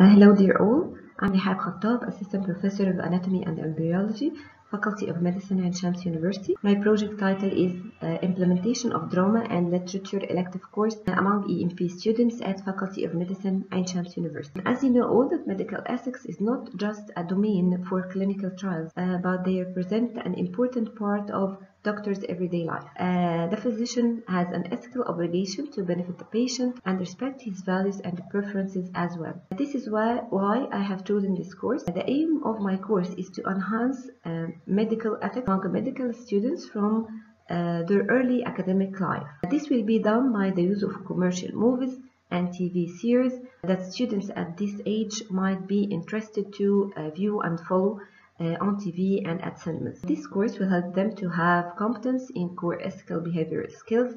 Hello dear all, I'm Nihal Khattab, Assistant Professor of Anatomy and Embryology, Faculty of Medicine at Shams University. My project title is uh, Implementation of Drama and Literature Elective Course among EMP students at Faculty of Medicine at Shams University. As you know all that medical ethics is not just a domain for clinical trials, uh, but they represent an important part of doctor's everyday life. Uh, the physician has an ethical obligation to benefit the patient and respect his values and preferences as well. This is why, why I have chosen this course. The aim of my course is to enhance uh, medical ethics among medical students from uh, their early academic life. This will be done by the use of commercial movies and TV series that students at this age might be interested to uh, view and follow Uh, on TV and at cinemas. This course will help them to have competence in core ethical behavioral skills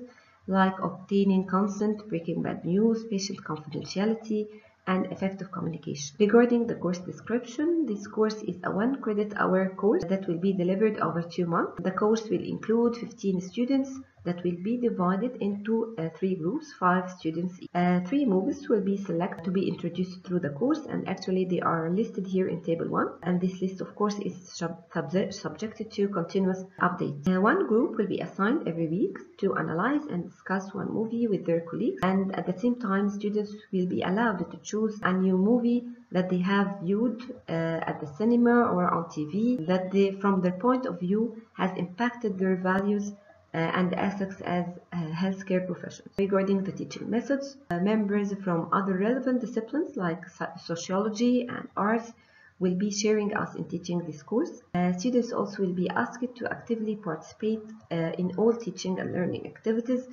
like obtaining consent, breaking bad news, patient confidentiality, and effective communication. Regarding the course description, this course is a one credit hour course that will be delivered over two months. The course will include 15 students that will be divided into uh, three groups, five students. Uh, three movies will be selected to be introduced through the course and actually they are listed here in table one and this list of course is sub subject, subjected to continuous updates. Uh, one group will be assigned every week to analyze and discuss one movie with their colleagues and at the same time students will be allowed to choose a new movie that they have viewed uh, at the cinema or on TV that they from their point of view has impacted their values and ethics as uh, healthcare professionals. Regarding the teaching methods, uh, members from other relevant disciplines like sociology and arts will be sharing us in teaching this course. Uh, students also will be asked to actively participate uh, in all teaching and learning activities.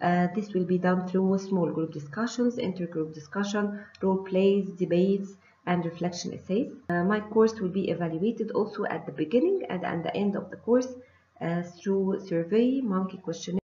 Uh, this will be done through small group discussions, intergroup discussion, role plays, debates, and reflection essays. my course will be evaluated also at the beginning and at the end of the course uh, through SurveyMonkey questionnaire,